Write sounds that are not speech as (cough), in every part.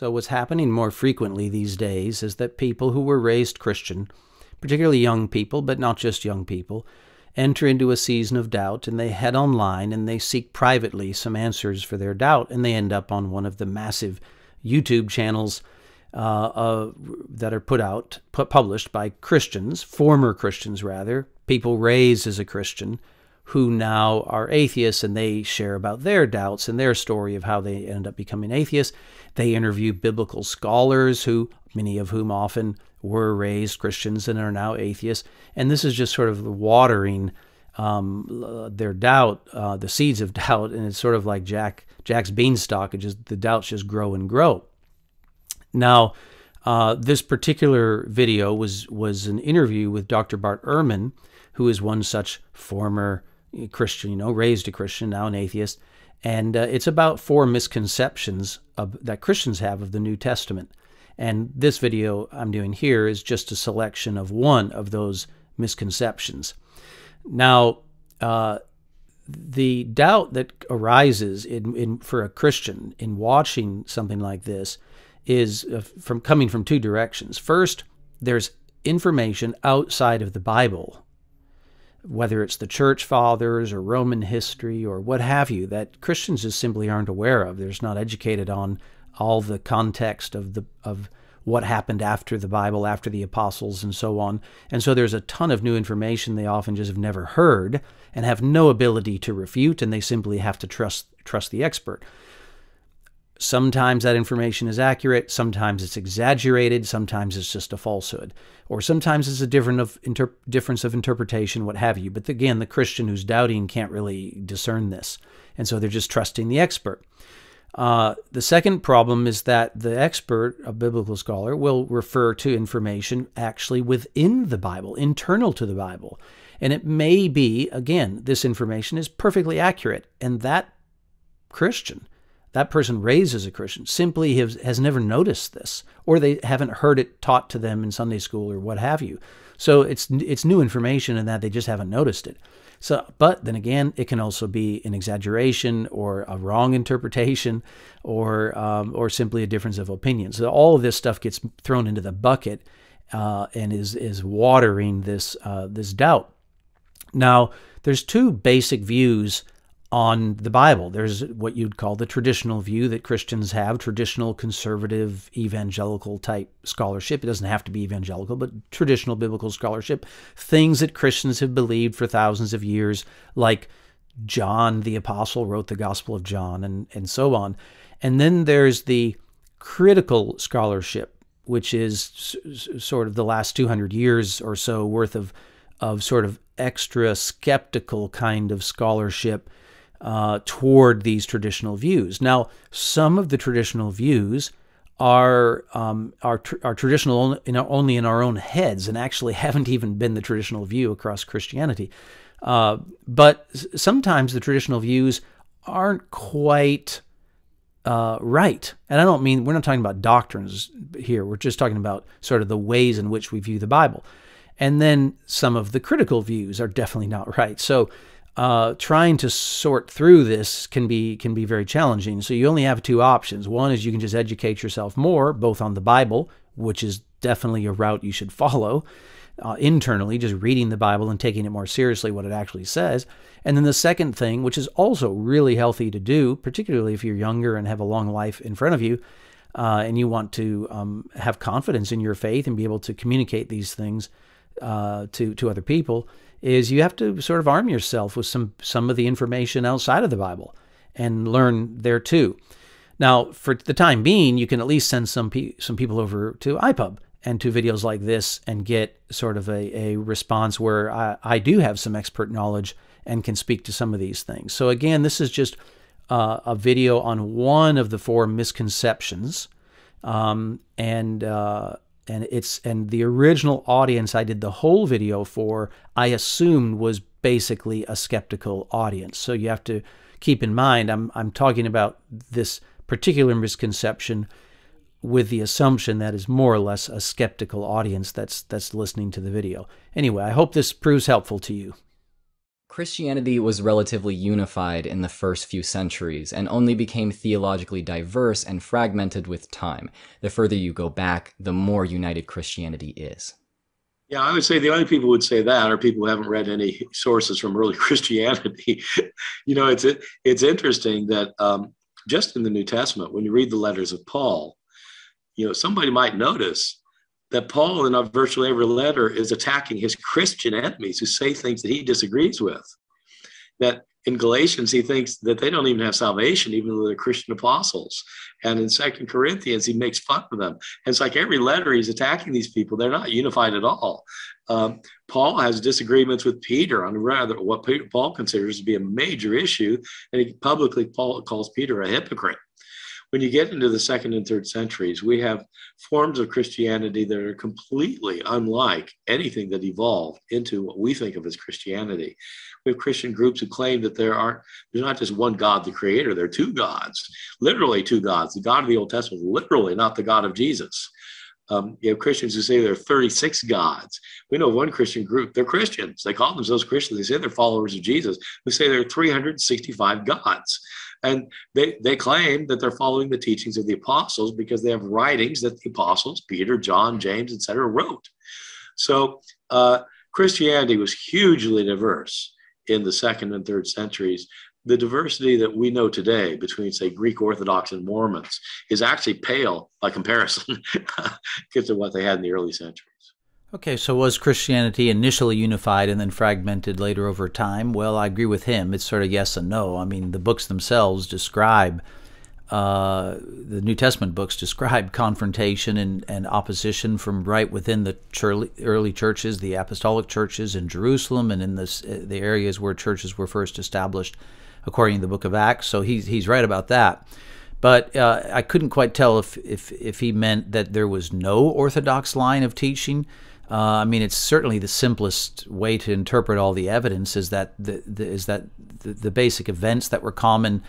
So, what's happening more frequently these days is that people who were raised Christian, particularly young people, but not just young people, enter into a season of doubt and they head online and they seek privately some answers for their doubt and they end up on one of the massive YouTube channels uh, uh, that are put out, put, published by Christians, former Christians rather, people raised as a Christian who now are atheists and they share about their doubts and their story of how they end up becoming atheists. They interview biblical scholars who, many of whom often were raised Christians and are now atheists. And this is just sort of watering um, their doubt, uh, the seeds of (laughs) doubt, and it's sort of like Jack Jack's beanstalk. It just the doubts just grow and grow. Now, uh, this particular video was was an interview with Dr. Bart Ehrman, who is one such former Christian, you know, raised a Christian, now an atheist, and uh, it's about four misconceptions of, that Christians have of the New Testament. And this video I'm doing here is just a selection of one of those misconceptions. Now, uh, the doubt that arises in, in, for a Christian in watching something like this is uh, from coming from two directions. First, there's information outside of the Bible, whether it's the church fathers or Roman history or what have you, that Christians just simply aren't aware of. They're not educated on all the context of the of what happened after the Bible, after the apostles, and so on. And so there's a ton of new information they often just have never heard and have no ability to refute, and they simply have to trust trust the expert. Sometimes that information is accurate, sometimes it's exaggerated, sometimes it's just a falsehood, or sometimes it's a different of difference of interpretation, what have you. But again, the Christian who's doubting can't really discern this, and so they're just trusting the expert. Uh, the second problem is that the expert, a biblical scholar, will refer to information actually within the Bible, internal to the Bible. And it may be, again, this information is perfectly accurate, and that Christian that person raised as a Christian simply has, has never noticed this, or they haven't heard it taught to them in Sunday school or what have you. So it's it's new information in that they just haven't noticed it. So, but then again, it can also be an exaggeration or a wrong interpretation, or um, or simply a difference of opinion. So all of this stuff gets thrown into the bucket uh, and is is watering this uh, this doubt. Now, there's two basic views on the Bible. There's what you'd call the traditional view that Christians have, traditional conservative evangelical type scholarship. It doesn't have to be evangelical, but traditional biblical scholarship. Things that Christians have believed for thousands of years, like John the Apostle wrote the Gospel of John, and, and so on. And then there's the critical scholarship, which is sort of the last 200 years or so worth of, of sort of extra skeptical kind of scholarship uh, toward these traditional views. Now, some of the traditional views are um, are, tr- are traditional only in, our, only in our own heads and actually (laughs) haven't even been the traditional view across Christianity. Uh, but sometimes the traditional views aren't quite uh, right. And I don't mean, we're not talking about doctrines here. We're just talking about sort of the ways in which we view the Bible. And then some of the critical views are definitely not (laughs) right. So uh, trying to sort through this can be can be very challenging. So you only have two options. One is you can just educate yourself more, both on the Bible, which is definitely a route you should (laughs) follow uh, internally, just reading the Bible and taking it more seriously what it actually says. And then the second thing, which is also really healthy to do, particularly if you're younger and have a long life in front of you, uh, and you want to um, have confidence in your faith and be able to communicate these things uh, to to other people is you have to sort of arm yourself with some some of the information outside of the Bible and learn there too. Now, for the time being, you can at least send some pe- some people over to iPub and to videos like this and get sort of a, a response where I, I do have some expert knowledge and can speak to some of these things. So again, this is just uh, a video on one of the four misconceptions, um, and uh, and it's and the original audience I did the whole video for, I assumed was basically a skeptical audience. So you have to keep in mind I'm I'm talking about this particular misconception with the assumption that is more or less a skeptical audience that's that's listening to the video. Anyway, I hope this proves helpful to you. Christianity was relatively unified in the first few centuries and only became theologically diverse and fragmented with time. The further you go back, the more united Christianity is. Yeah, I would say the only people who would say that are people who haven't read any sources from early (laughs) Christianity. you know, it's it's interesting that um, just in the New Testament, when you read the letters of Paul, you know, somebody might notice that Paul in virtually every letter is attacking his Christian enemies who say things that he disagrees with. That in Galatians, he thinks that they don't even have salvation, even though they're Christian apostles. And in Second Corinthians, he makes fun of them. And it's like every letter he's attacking these people. They're not unified at all. Um, Paul has disagreements with Peter on rather what Paul considers to be a major issue, and he publicly Paul calls Peter a hypocrite when you get into the second and third centuries, we have forms of Christianity that are completely unlike anything that evolved into what we think of as Christianity. We have Christian groups who claim that there are there's not just one God, the Creator. There are two gods, literally two gods. The God of the Old Testament, literally not the God of Jesus. Um, you have Christians who say there are 36 gods. We know one Christian group, they're Christians. They call themselves Christians. They say they're followers of Jesus, who say there are 365 gods. And they, they claim that they're following the teachings of the apostles because they have writings that the apostles, Peter, John, James, etc., wrote. So uh, Christianity was hugely diverse in the second and third centuries. The diversity that we know today between, say, Greek Orthodox and Mormons is actually pale by comparison (laughs) compared to what they had in the early centuries. Okay, so was Christianity initially unified and then fragmented later over time? Well, I agree with him. It's sort of yes and no. I mean, the books themselves describe, uh, the New Testament books describe (laughs) confrontation and, and opposition from right within the early churches, the apostolic churches in Jerusalem and in this, uh, the areas where churches were first established, according to the book of Acts. So he's, he's right about that. But uh, I couldn't quite tell if, if, if he meant that there was no orthodox line of teaching uh, I mean, it's certainly the simplest way to interpret all the evidence is that the, the is that the, the, basic events that were common,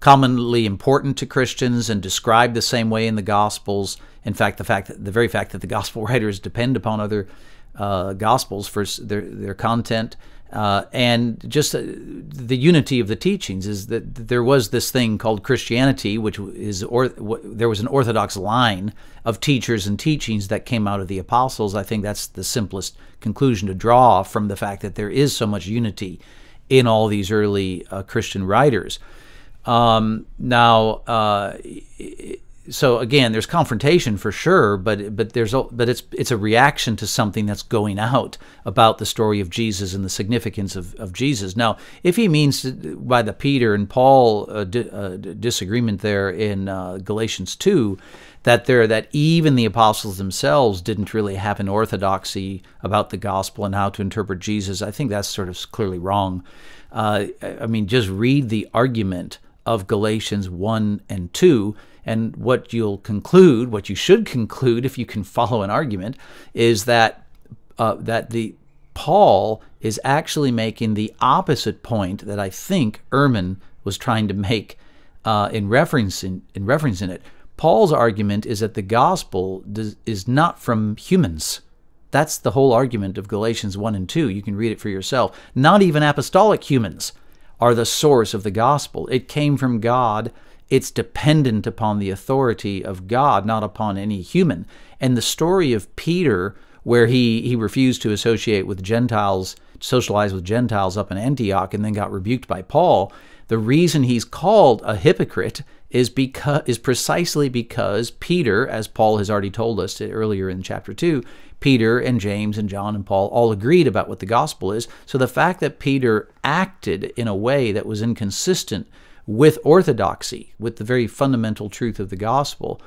commonly important to Christians and described the same way in the Gospels. In fact, the fact that the very fact that the Gospel (laughs) writers depend upon other uh, Gospels for their their content uh, and just uh, the unity of the teachings is that there was this thing called Christianity, which is or there was an orthodox line of teachers and teachings that came out of the apostles. I think that's the simplest conclusion to draw from the fact that there is so much unity in all these early uh, Christian writers. Um, now, uh, so again, there's confrontation for sure, but but there's a, but it's it's a reaction to something that's going out about the story of Jesus and the significance of, of Jesus. Now, if he means by the Peter and Paul uh, di- uh, disagreement there in uh, Galatians two, that there that even the apostles themselves didn't really have an orthodoxy about the gospel and how to interpret Jesus, I think that's sort of clearly wrong. Uh, I mean, just read the argument of Galatians one and two and what you'll conclude, what you should conclude if you can follow an argument, is that uh, that the Paul is actually making the opposite point that I think Ehrman was trying to make uh, in referencing in referencing it. Paul's argument is that the gospel does, is not from humans. That's the whole argument of Galatians 1 and 2. You can read it for yourself. Not even apostolic humans are the source of the gospel. It came from God it's dependent upon the authority of God, not upon any human. And the story of Peter, where he, he refused to associate with Gentiles, socialize with Gentiles up in Antioch, and then got rebuked by Paul, the reason he's called a hypocrite is because is precisely because Peter, as Paul has already told us earlier in chapter two, Peter and James and John and Paul all agreed about what the gospel is. So the fact that Peter acted in a way that was inconsistent with orthodoxy, with the very fundamental truth of the gospel,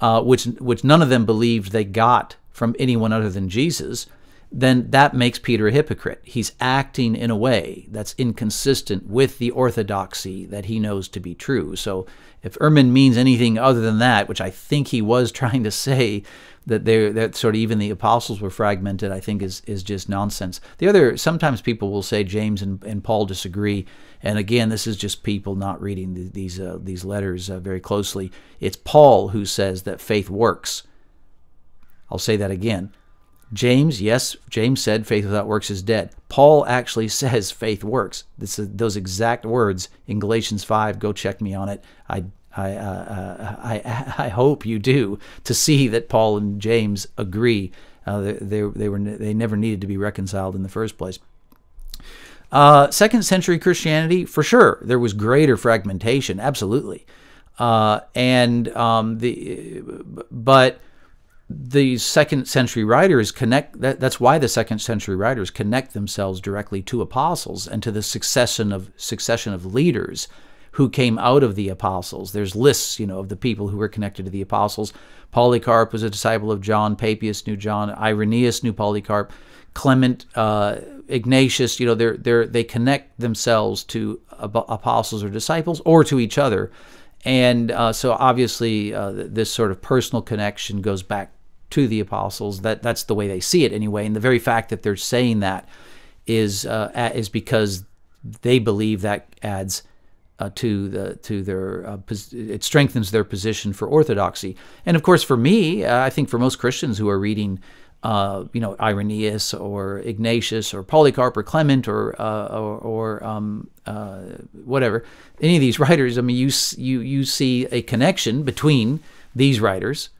uh, which which none of them believed they got from anyone other than Jesus, then that makes Peter a hypocrite. He's acting in a way that's inconsistent with the orthodoxy that he knows to be true. So if Ehrman means anything other than that, which I think he was (laughs) trying to say, that they that sort of even the apostles were fragmented, I think is is just nonsense. The other sometimes people will say James and, and Paul disagree, and again, this is just people not reading the, these uh, these letters uh, very closely. It's Paul who says that faith works. I'll say that again. James, yes, James said faith without works is dead. Paul actually (laughs) says faith works. This is, those exact words in Galatians 5. Go check me on it. I, I, uh, uh, I, (laughs) I hope you do to see that Paul and James agree. Uh, they, they, they, were, they never needed to be reconciled in the first place. Uh, second century Christianity, for sure, there was greater fragmentation, absolutely. Uh, and um, the, but the second century writers connect that, that's why the second century writers connect themselves directly to apostles and to the succession of succession of leaders who came out of the apostles. There's lists you know of the people who were connected to the apostles. Polycarp was a disciple of john papias knew john irenaeus knew polycarp clement uh, ignatius you know they're, they're, they connect themselves to apostles or disciples or to each other. And uh, so obviously uh, this sort of personal connection goes back to the apostles. That that's the way they see it anyway. And the very fact that they're saying that is uh, is because they believe that adds uh, to the to their uh, it strengthens their position for orthodoxy. And of course, for me, uh, I think for most Christians who are reading. Uh, you know, Irenaeus or Ignatius or Polycarp or Clement or uh, or, or um, whatever, any of these (laughs) writers. I mean, you you you see a connection between these writers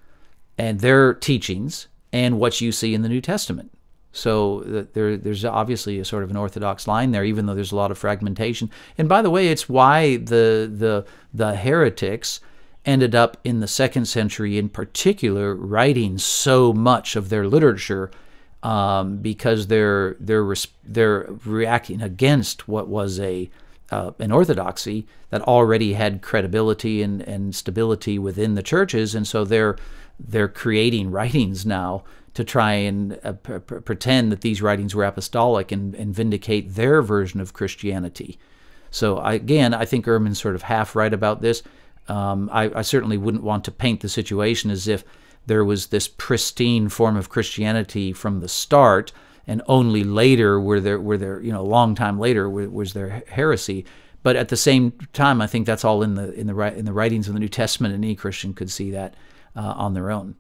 and their teachings and what you see in the New Testament. So there, there's obviously a sort of an orthodox line there, even though there's a lot of fragmentation. And by the way, it's why the the the heretics ended up in the second century, in particular, writing so much of their literature um, because they're they're they're reacting against what was a uh, an orthodoxy that already had credibility and, and stability within the churches, and so they're they're creating writings now to try and uh, pretend that these writings were apostolic and, and vindicate their version of Christianity. So I, again, I think Ehrman's sort of half right about this. Um, I, I, certainly wouldn't want to paint the situation as if there was this pristine form of Christianity from the start, and only later were there were there you know a long time later was there heresy. But at the same time, I think that's all in the in the in the writings of the New Testament, and any Christian could see that uh, on their own.